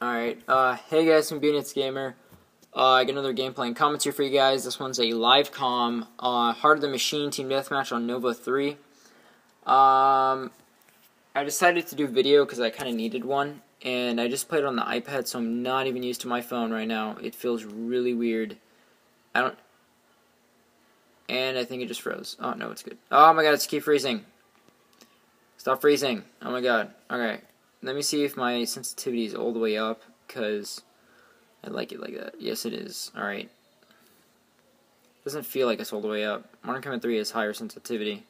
Alright, uh, hey guys, I'm Gamer. Uh, I got another gameplay and comments here for you guys. This one's a live com, uh, Heart of the Machine Team Deathmatch on Nova 3. Um, I decided to do video because I kind of needed one, and I just played on the iPad, so I'm not even used to my phone right now. It feels really weird. I don't... And I think it just froze. Oh, no, it's good. Oh my god, it's keep freezing. Stop freezing. Oh my god. Okay. Let me see if my sensitivity is all the way up, because I like it like that. Yes, it is. Alright. Doesn't feel like it's all the way up. Modern Combat 3 has higher sensitivity.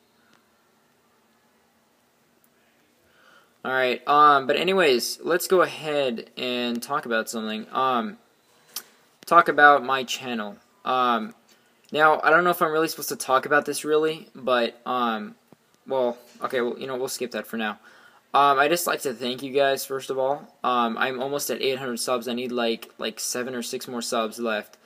Alright, um, but anyways, let's go ahead and talk about something. Um, talk about my channel. Um, now, I don't know if I'm really supposed to talk about this really, but, um, well, okay, well, you know, we'll skip that for now. Um, I just like to thank you guys first of all. Um, I'm almost at 800 subs. I need like like seven or six more subs left,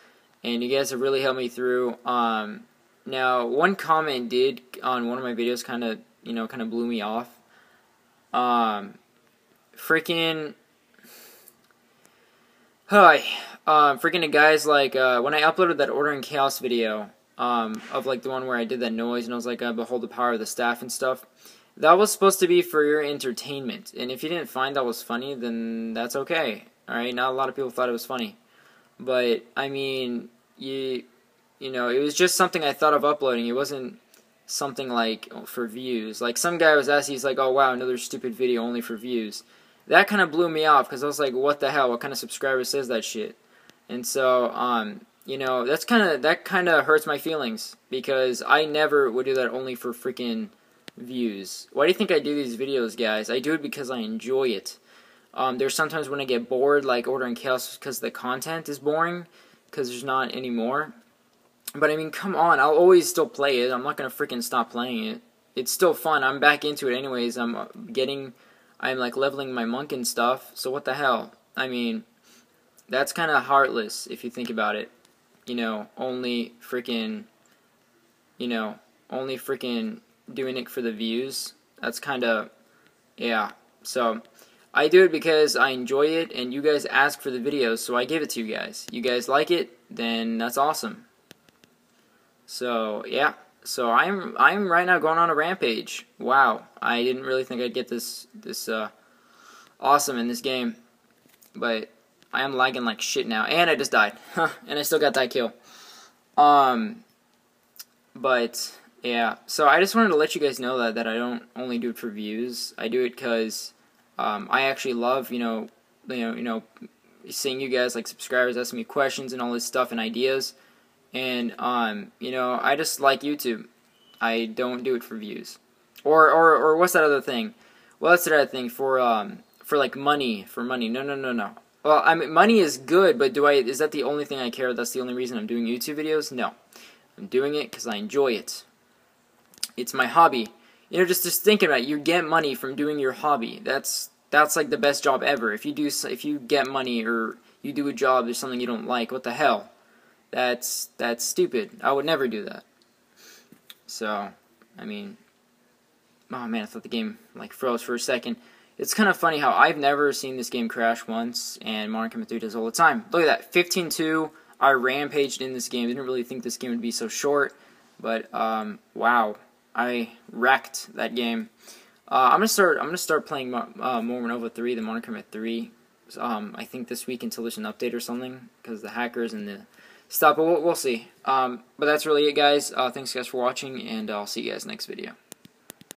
and you guys have really helped me through. Um, now, one comment did on one of my videos kind of you know kind of blew me off. Um, freaking. Hi, um, freaking guys like uh, when I uploaded that Order and Chaos video um, of like the one where I did that noise and I was like, uh, behold the power of the staff and stuff. That was supposed to be for your entertainment, and if you didn't find that was funny, then that's okay. All right, not a lot of people thought it was funny, but I mean, you, you know, it was just something I thought of uploading. It wasn't something like for views. Like some guy was asking, he's like, "Oh wow, another stupid video only for views." That kind of blew me off because I was like, "What the hell? What kind of subscriber says that shit?" And so, um, you know, that's kind of that kind of hurts my feelings because I never would do that only for freaking views. Why do you think I do these videos, guys? I do it because I enjoy it. Um, there's sometimes when I get bored, like Order and Chaos, because the content is boring, because there's not any more. But I mean, come on, I'll always still play it. I'm not gonna freaking stop playing it. It's still fun. I'm back into it anyways. I'm uh, getting, I'm like leveling my monk and stuff. So what the hell? I mean, that's kind of heartless if you think about it. You know, only freaking, you know, only freaking doing it for the views. That's kind of, yeah. So, I do it because I enjoy it, and you guys ask for the videos, so I give it to you guys. You guys like it, then that's awesome. So, yeah. So I'm I'm right now going on a rampage. Wow, I didn't really think I'd get this this uh, awesome in this game, but I am lagging like shit now, and I just died, and I still got that kill. Um, but yeah, so I just wanted to let you guys know that that I don't only do it for views. I do it because um, I actually love you know you know you know seeing you guys like subscribers asking me questions and all this stuff and ideas, and um you know I just like YouTube. I don't do it for views, or or or what's that other thing? Well, that's the other thing for um for like money for money. No no no no. Well, I mean money is good, but do I is that the only thing I care? That's the only reason I'm doing YouTube videos? No. I'm doing it because I enjoy it. It's my hobby. You know, just just thinking about it, you get money from doing your hobby. That's that's like the best job ever. If you do if you get money or you do a job there's something you don't like, what the hell? That's that's stupid. I would never do that. So, I mean, oh man, I thought the game like froze for a second. It's kind of funny how I've never seen this game crash once, and Modern Combat 3 does all the time. Look at that, 15-2. I rampaged in this game. Didn't really think this game would be so short, but um, wow. I wrecked that game. Uh, I'm gonna start. I'm gonna start playing uh, more Nova 3 the Combat 3. Um, I think this week until there's an update or something because the hackers and the stuff. But we'll, we'll see. Um, but that's really it, guys. Uh, thanks guys for watching, and I'll see you guys next video.